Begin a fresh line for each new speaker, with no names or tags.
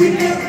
We never